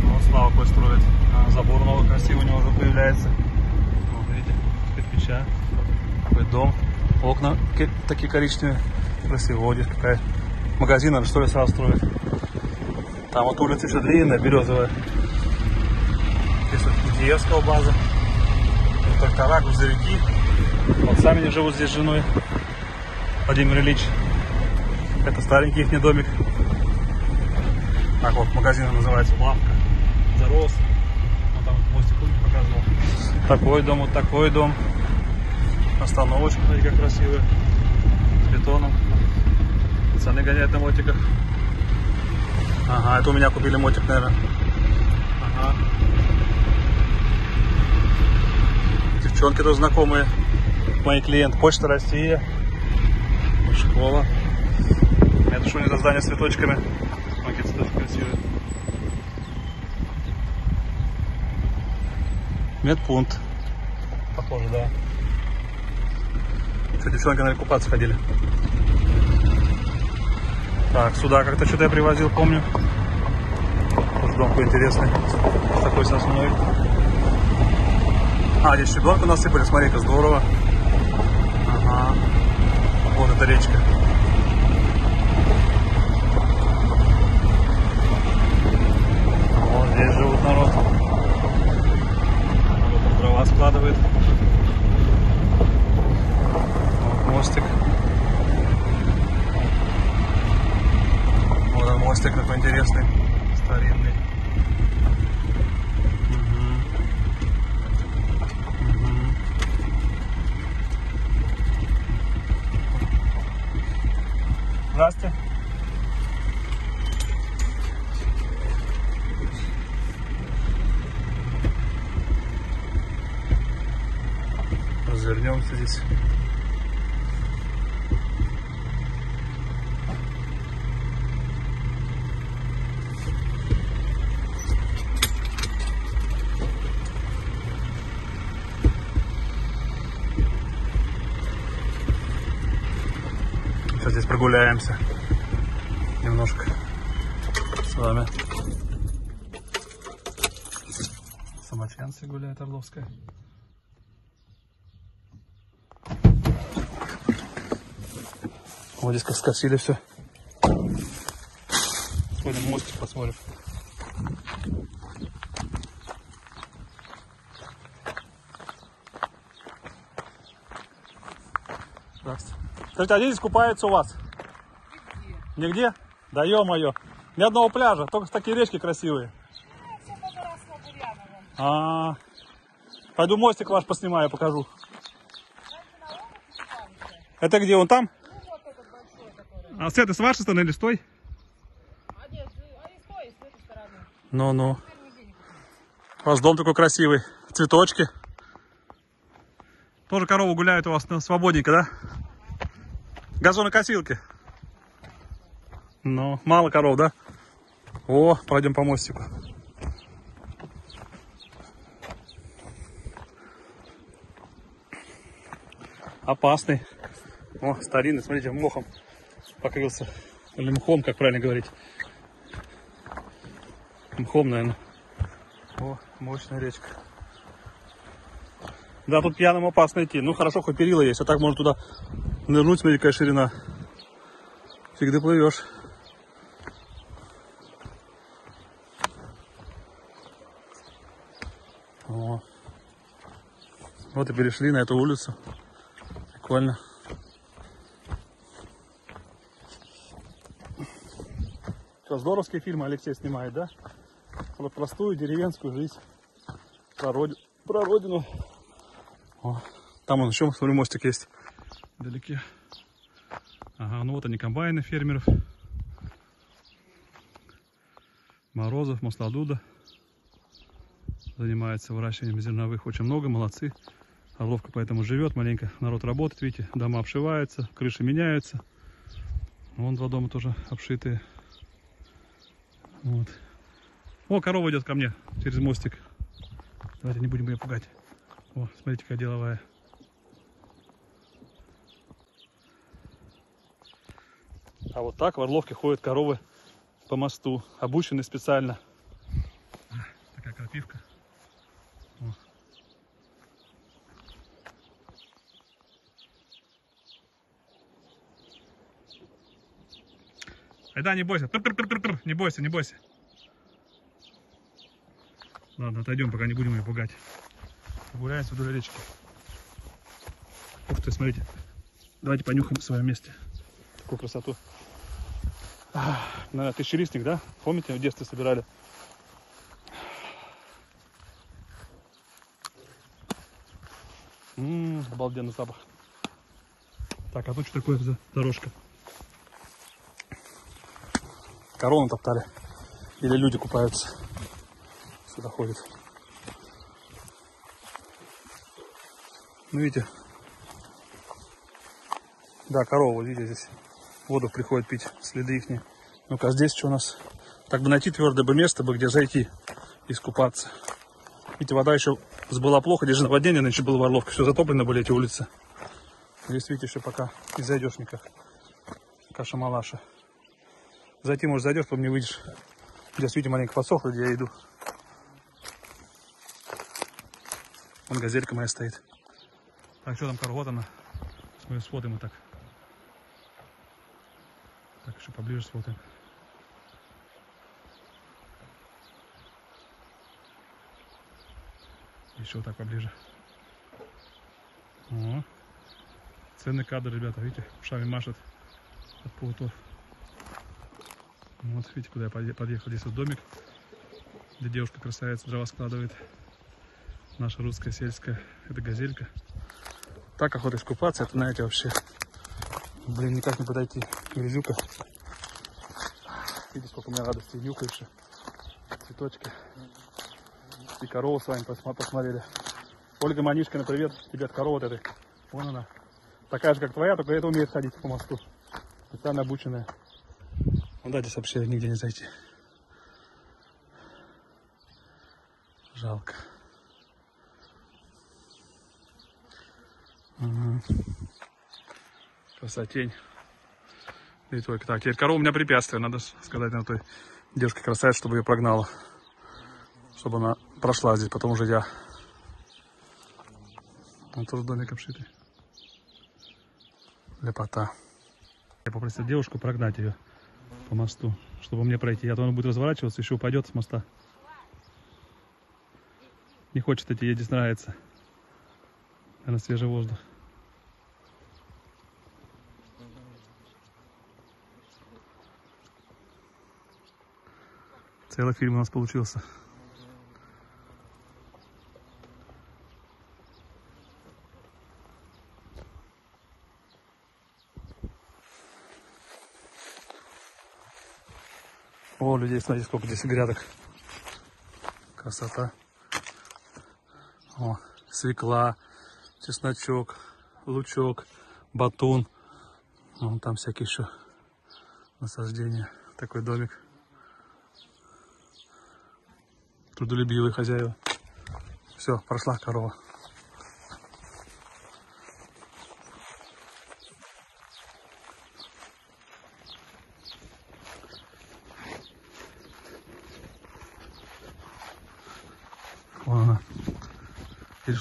[SPEAKER 1] Вот Слава какой строит. А, забор новый красивый у него уже появляется. Вот, видите, из кирпича. Такой дом. Ки- такие коричневые. Красиво. Вот здесь какая магазин, что ли, сразу строит. Там вот улица еще длинная, березовая. Здесь вот Киевская база. Трактора, грузовики. Вот сами они живут здесь с женой. Владимир Ильич. Это старенький их домик. Так вот, магазин называется Лавка. Зарос. Вот там мостик показывал. Такой дом, вот такой дом. Остановочка, смотрите, как красивая. С бетоном. Пацаны гоняют на мотиках. Ага, это у меня купили мотик, наверное. Ага. Девчонки тоже знакомые. Мои клиенты. Почта Россия. Школа. Это что не за здание с цветочками? Смотрите, цветочки красивые. Медпункт. Похоже, да. Что, девчонки, наверное, купаться ходили. Так, сюда как-то что-то я привозил, помню. Тоже дом какой интересный. С такой сосной. А, здесь щебенку насыпали, смотри-ка, здорово. Ага. Вот эта речка. Вот здесь живут народ. Народ там дрова складывает. Вот мостик. Вот он мостик такой интересный, старинный. Мгм. Мгм. Здрасте. Развернемся здесь. Сейчас здесь прогуляемся. Немножко с вами. Самочанцы гуляет Орловская. Вот здесь как скосили все. Сходим мостик посмотрим. Здравствуйте. Скажите, а где здесь купаются у вас? Нигде? Да ё-моё. Ни одного пляжа, только такие речки красивые. А, пойду мостик ваш поснимаю, покажу. Это где он там? А с этой, с вашей стороны или с той?
[SPEAKER 4] А нет, а не стой, с этой стороны.
[SPEAKER 1] Ну-ну. У вас дом такой красивый. Цветочки. Тоже коровы гуляют у вас на свободненько, да? Газонокосилки. Ну, мало коров, да? О, пройдем по мостику. Опасный. О, старинный, смотрите, мохом покрылся. Или мхом, как правильно говорить. Мхом, наверное. О, мощная речка. Да, тут пьяным опасно идти. Ну хорошо, хоть перила есть, а так можно туда нырнуть, смотри, какая ширина. Фиг ты плывешь. О. Вот и перешли на эту улицу. Прикольно. Что, здоровские фильмы Алексей снимает, да? Про простую деревенскую жизнь. Про, роди- про родину. О, там он еще, смотрю, мостик есть. Вдалеке. Ага, ну вот они, комбайны фермеров. Морозов, Масладуда. Занимается выращиванием зерновых очень много, молодцы. Орловка поэтому живет, маленько народ работает, видите, дома обшиваются, крыши меняются. Вон два дома тоже обшитые. Вот. О, корова идет ко мне через мостик. Давайте не будем ее пугать. О, смотрите, какая деловая. А вот так в Орловке ходят коровы по мосту, обучены специально. Такая крапивка. Айда, не бойся. Тур-тур-тур-тур. Не бойся, не бойся. Ладно, отойдем, пока не будем ее пугать. Прогуляемся вдоль речки. Ух ты, смотрите. Давайте понюхаем в своем месте. Какую красоту. Ах, Наверное, тысячелистник, да? Помните, в детстве собирали? Ммм, обалденный запах. Так, а тут что такое за дорожка? Корону топтали. Или люди купаются. Сюда ходят. Ну, видите. Да, корова, видите, здесь воду приходит пить, следы их. Ну-ка, а здесь что у нас? Так бы найти твердое бы место, бы, где зайти, искупаться. Видите, вода еще была плохо, здесь же наводнение нынче было в Орловке, все затоплено были эти улицы. Здесь, видите, еще пока не зайдешь никак. Каша-малаша. Зайти, может, зайдешь, потом не выйдешь. Здесь, видите, маленько подсохло, где я иду. Вон газелька моя стоит. Так, что там, корова, вот она. Смотрим, смотрим мы так. Так, еще поближе смотрим. Еще так поближе. О, ценный кадр, ребята, видите, ушами машет от паутов. Вот, видите, куда я подъе- подъехал. Здесь вот домик, где девушка красавица дрова складывает. Наша русская сельская, это газелька. Так охота искупаться, это, знаете, вообще, блин, никак не подойти. Грязюка. Видите, сколько у меня радости, нюхаешь, цветочки. И корову с вами посмотрели. Ольга Манишкина, привет тебе от коровы вот этой. Вон она. Такая же, как твоя, только это умеет ходить по мосту. Специально обученная. Ну да, здесь вообще нигде не зайти. Жалко. Ага. Красотень. И только так. Теперь корова у меня препятствие, надо сказать на той девушке красавице, чтобы ее прогнала. Чтобы она прошла здесь, потом уже я. Он тоже домик обшитый. Лепота. Я попросил девушку прогнать ее по мосту, чтобы мне пройти. А то она будет разворачиваться, еще упадет с моста. Не хочет идти, ей здесь нравится. Наверное, свежий воздух. Целый фильм у нас получился. О, людей, смотрите, сколько здесь грядок. Красота. О, свекла, чесночок, лучок, батон. Вон там всякие еще насаждения. Такой домик. Трудолюбивые хозяева. Все, прошла корова.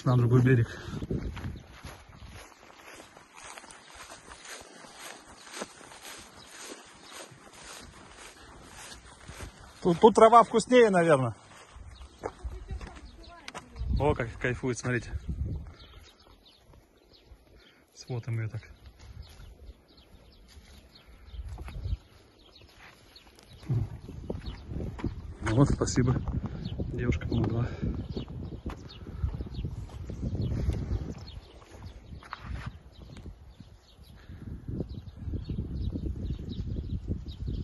[SPEAKER 1] На другой берег. Тут, тут трава вкуснее, наверное. О, как кайфует, смотрите. Смотрим ее так. Вот, спасибо. Девушка помогла.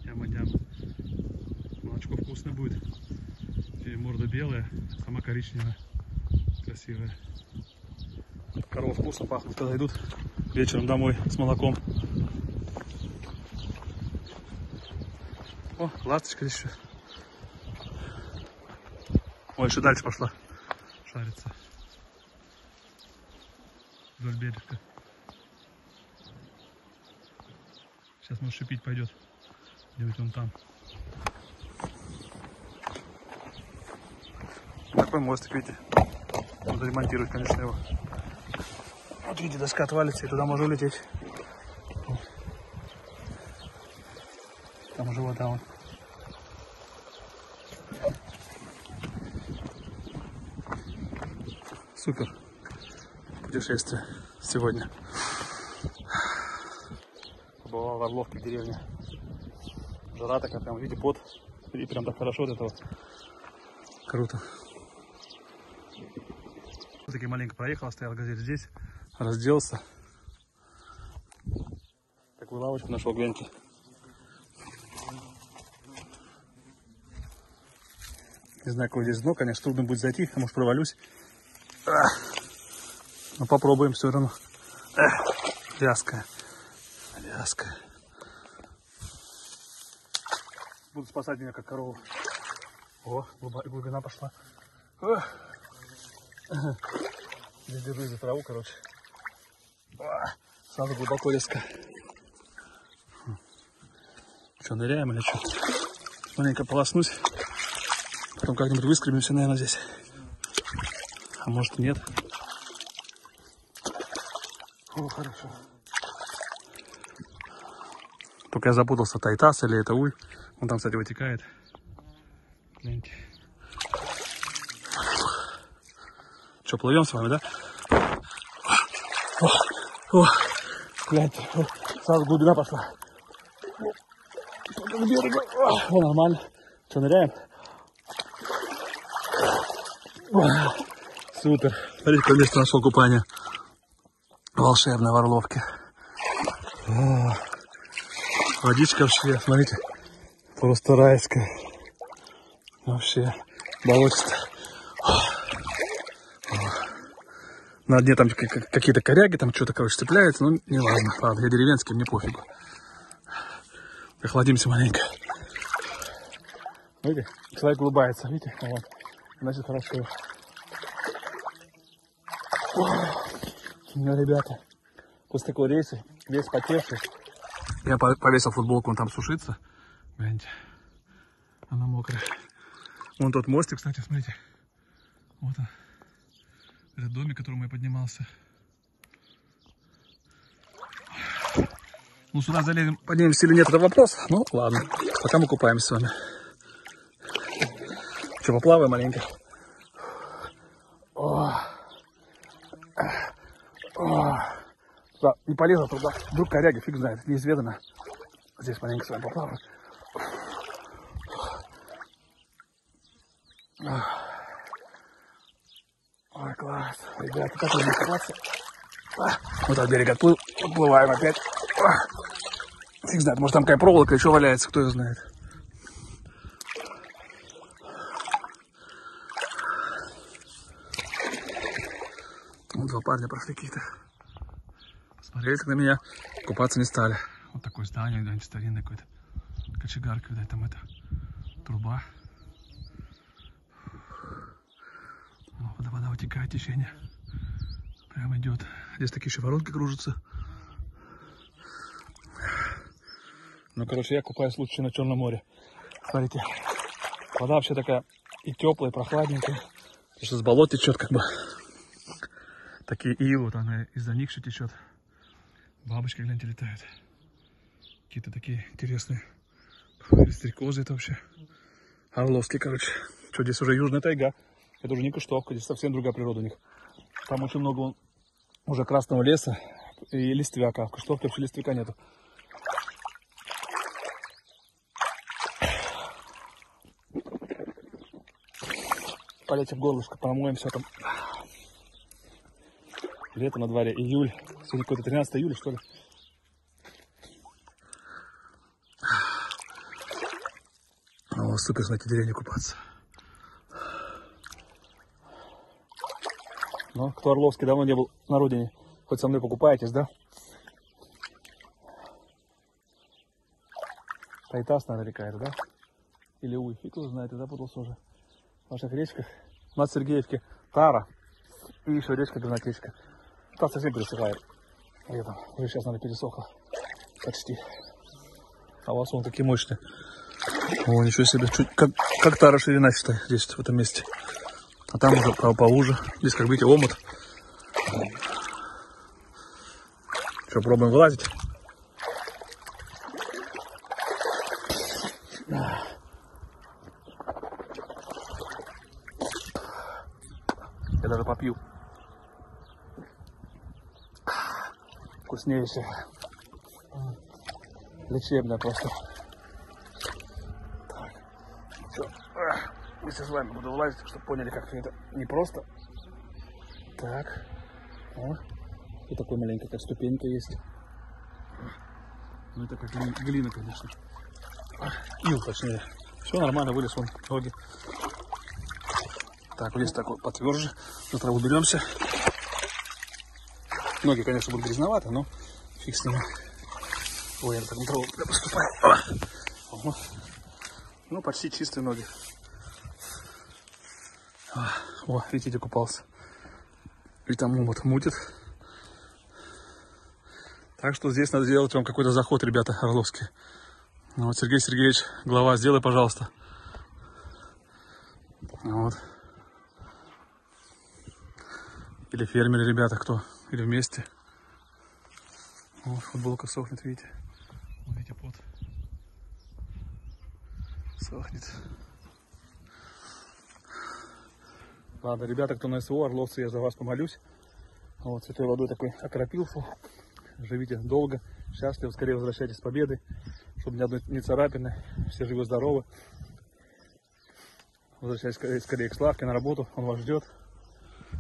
[SPEAKER 1] Яма-няма. Молочко вкусно будет. И морда белая, сама коричневая. Красивая. Корова вкусно пахнет, когда идут вечером домой с молоком. О, ласточка еще. Ой, еще дальше пошла. Шарится. Вдоль берега. Сейчас может шипить пойдет. Где-нибудь он там. Такой мостик, видите. Надо ремонтировать, конечно, его. Вот видите, доска отвалится, и туда можно улететь. Там уже вода вон. Супер путешествие сегодня. Была в Орловке деревне. Жара такая, прям, видите, пот. И прям так хорошо от этого. Круто. Все-таки маленько проехал, оставил газель здесь, разделся. Такую лавочку нашел, гляньте. Не знаю, какое здесь дно, конечно, трудно будет зайти, а может провалюсь. Но попробуем все равно. Вязкая. Вязкая. Буду спасать меня как корову. О, глубина пошла. Ох. Здесь держусь за траву, короче. А, Сразу глубоко резко. Что, ныряем или что? Маленько полоснусь. Потом как-нибудь выскребемся, наверное, здесь. А может и нет. О, хорошо. Только я запутался, Тайтас или это Уй. Он там, кстати, вытекает. Гляньте. Что, плывем с вами, да? О, о, гляньте, о, сразу глубина пошла. О, к берегу. О, о, нормально. Что, ныряем? О, супер. Смотрите, какое место нашел купание. Волшебное в Орловке. О, водичка вообще, смотрите, просто райская. Вообще, болотисто. На дне там как- как- какие-то коряги, там что-то, короче, цепляется, ну, не важно. Ладно, я деревенский, мне пофигу. Охладимся маленько. Видите, человек улыбается, видите? Вот. Значит, хорошо. Ну, ребята, после такого рейса, весь потевший. Я по- повесил футболку, он там сушится. Гляньте, она мокрая. Вон тот мостик, кстати, смотрите. Вот он. Этот домик, к которому я поднимался. Ну, сюда залезем, поднимемся или нет, это вопрос. Ну, ладно. Пока мы купаемся с вами. Что, поплаваем маленько? О. О. Туда не полезу туда. Вдруг коряга, фиг знает, неизведанно. Здесь маленько с вами поплаваем. Ой, класс. Ребята, как мне купаться? А, Вот от берега отплыл, отплываем опять. А, Фиг знает, может там какая проволока еще валяется, кто ее знает. Вот два парня прошли каких-то. Смотрели так на меня, купаться не стали. Вот такое здание, где-нибудь старинное какое-то. Кочегарка, видать, там это труба. О, вода, вода утекает, течение. Прям идет. Здесь такие еще воронки кружатся. Ну, короче, я купаюсь лучше на Черном море. Смотрите, вода вообще такая и теплая, и прохладненькая. Сейчас с болот течет как бы. Такие ил, вот она из-за них еще течет. Бабочки, гляньте, летают. Какие-то такие интересные. Стрекозы это вообще. Орловский, короче. Что, здесь уже южная тайга. Это уже не Кыштовка, здесь совсем другая природа у них. Там очень много уже красного леса и листвяка. В Кыштовке вообще листвяка нету. Полетим в горлышко, помоемся там. Лето на дворе, июль. Сегодня какой-то 13 июля, что ли. О, супер, на эти деревне купаться. Ну, кто Орловский давно не был на родине, хоть со мной покупаетесь, да? Тайтас, наверное, река это, да? Или Уй, фиг его знает, я запутался уже. В ваших речках. У нас в Сергеевке Тара. И еще речка Гранатечка. Та совсем пересыхает. Летом. Уже сейчас, наверное, пересохла. Почти. А у вас вон такие мощные. О, ничего себе. Чуть как, как Тара ширина, считай, здесь, в этом месте. А там уже по поуже. Здесь, как видите, омут. Что, пробуем вылазить? Я даже попью. Вкуснейшее. Лечебное просто. Так. Все. Вместе с вами буду вылазить, чтобы поняли, как все это не просто. Так. О. И такой маленькая как ступенька есть. Ну это как глина, конечно. Ил, точнее. Все нормально, вылез вон ноги. Так, вот такой потверже. На траву беремся. Ноги, конечно, будут грязноваты, но фиг с ними. Ой, я так на траву поступаю. Ну, почти чистые ноги. О, видите, купался. И там омут мутит. Так что здесь надо сделать вам какой-то заход, ребята, Орловские. Ну, Вот, Сергей Сергеевич, глава, сделай, пожалуйста. Вот. Или фермеры, ребята, кто? Или вместе. О, футболка сохнет, видите? Вот видите, пот. Сохнет. Ладно, ребята, кто на СВО, орловцы, я за вас помолюсь. Вот, святой водой такой окропился. Живите долго, счастливо, скорее возвращайтесь с победы, чтобы ни одной не царапины, все живы-здоровы. Возвращайтесь скорее, скорее к Славке на работу, он вас ждет.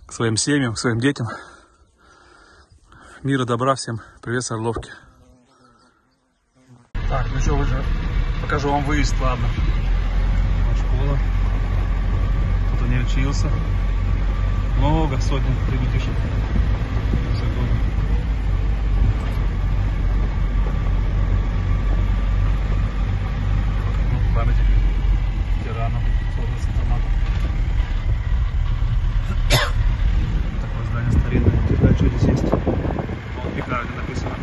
[SPEAKER 1] К своим семьям, к своим детям. Мира, добра всем. Привет с Орловки. Так, ну что, покажу вам выезд, ладно. Вот школа. Кто-то не учился. Много сотен ребятишек. Все годы. Ну, памятник ветеранам с автоматом. Такое здание старинное. Знаю, что здесь есть. Вот пекарня написано.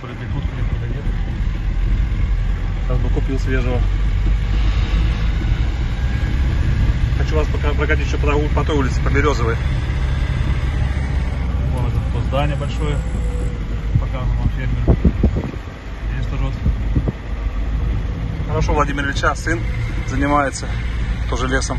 [SPEAKER 1] То ли для кутки, то ли нет. Сейчас бы купил свежего. Хочу вас пока прокатить еще по, по той улице, по Березовой. Вон это то здание большое. Показывал вам фермер. Здесь тоже вот. Хорошо, Владимир Ильича, сын занимается тоже лесом.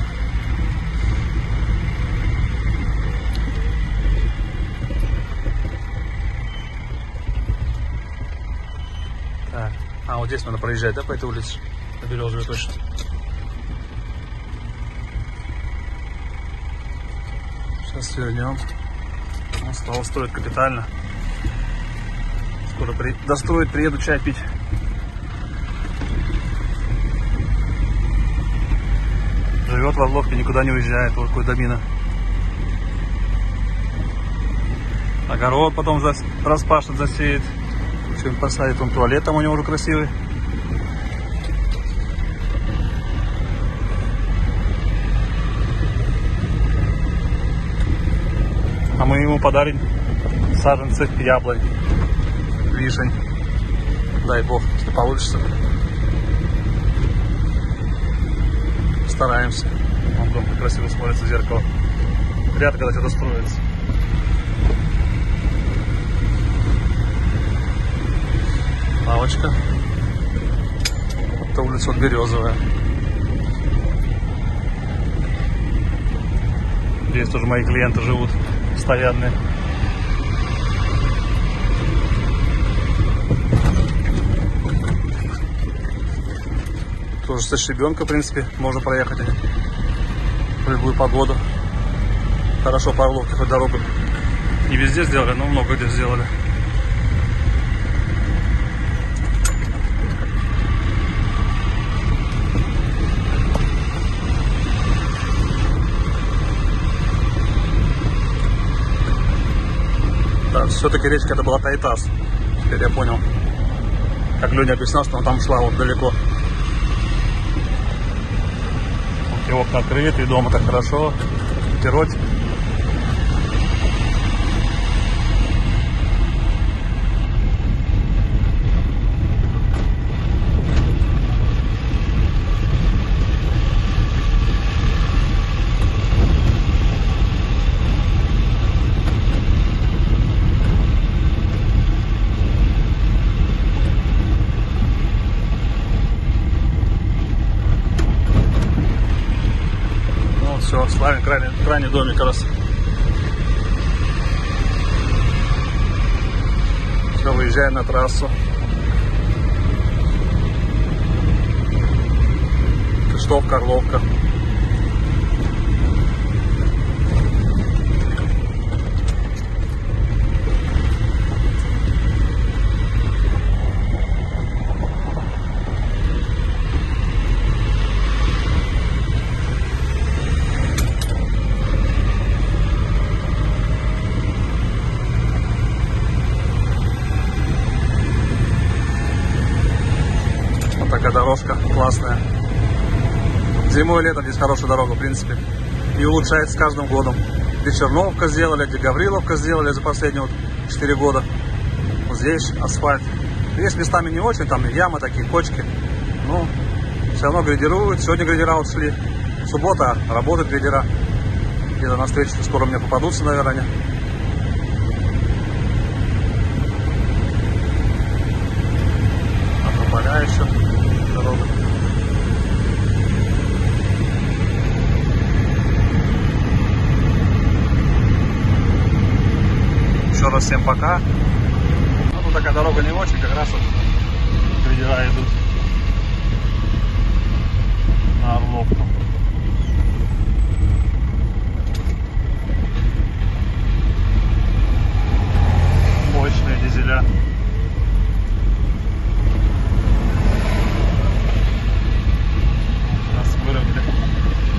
[SPEAKER 1] Так. А, вот здесь надо проезжать, да, по этой улице? На Березовой точно. Свернем. Он стал строить капитально. Скоро при... достроит, приеду чай пить. Живет в Орловке, никуда не уезжает. Вот какой домина. Огород потом зас... распашет, засеет. Что-нибудь посадит. Он туалет там у него уже красивый. А мы ему подарим саженцы яблонь, вишень. Дай бог, если получится. Стараемся. Вон дом красиво смотрится в зеркало. Вряд ли когда что-то строится. Лавочка. Это улица вот Березовая. Здесь тоже мои клиенты живут, постоянные. Тоже со щебенка, в принципе, можно проехать в любую погоду. Хорошо по Орловке хоть дорогу не везде сделали, но много где сделали. Все-таки речка это была Тайтас. Теперь я понял. Как Леня объяснял, что она там шла вот далеко. Вот и окна открыты, и дома так хорошо. Ветерочек. Ну Славин, крайний, крайний домик раз. Все, выезжаем на трассу. Криштовка, Орловка. Вот такая дорожка классная. Зимой и летом здесь хорошая дорога, в принципе. И улучшается с каждым годом. Где Черновка сделали, где Гавриловка сделали за последние вот 4 года. Вот здесь асфальт. Есть местами не очень, там ямы такие, кочки. Но все равно градируют. Сегодня градира вот. Суббота, работают градира. Где-то на встрече скоро мне попадутся, наверное. Всем пока. Ну, тут такая дорога не очень, как раз вот грейдера идут на Орловку. Мощные дизеля. Нас выровняли.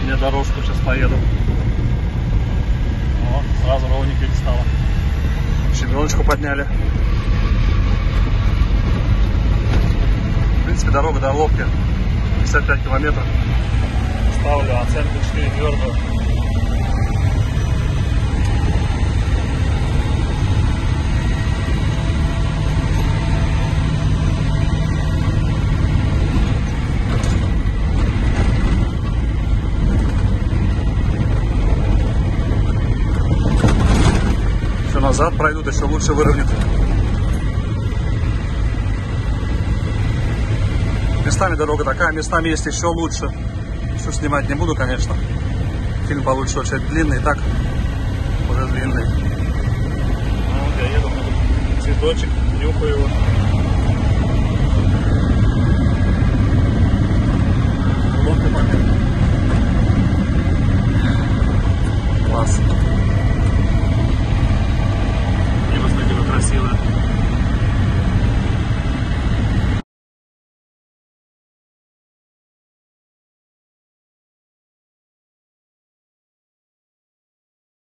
[SPEAKER 1] Мне дорожку сейчас поеду. О, сразу ровненько стало. Щебеночку подняли. В принципе, дорога до Орловки 55 километров. Ставлю оценку 4 твердую. Назад пройдут, еще лучше выровнят. Местами дорога такая, местами есть еще лучше. Все снимать не буду, конечно. Фильм получится очень длинный, так уже длинный. Ну, я еду, цветочек, нюхаю его.